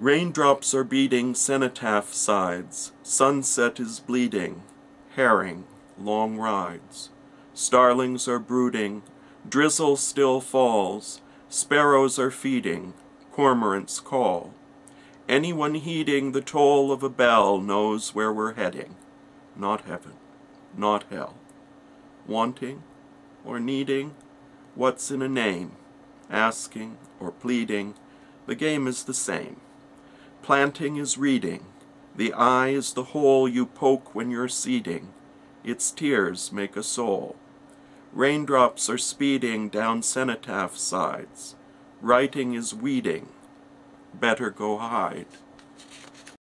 Raindrops are beating cenotaph sides, sunset is bleeding, herring, long rides. Starlings are brooding, drizzle still falls, sparrows are feeding, cormorants call. Anyone heeding the toll of a bell knows where we're heading. Not heaven, not hell. Wanting or needing, what's in a name? Asking or pleading, the game is the same. Planting is reading, the eye is the hole you poke when you're seeding. Its tears make a soul. Raindrops are speeding down cenotaph sides. Writing is weeding. Better go hide.